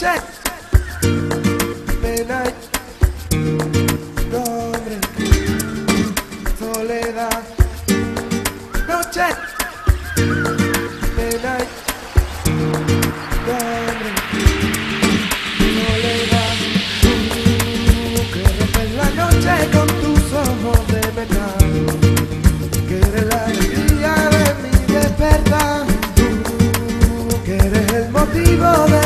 noche, pena y soledad, noche, pena y soledad, tú que rompes la noche con tus ojos de verdad, que eres la alegría de mi despertar, tú que eres el motivo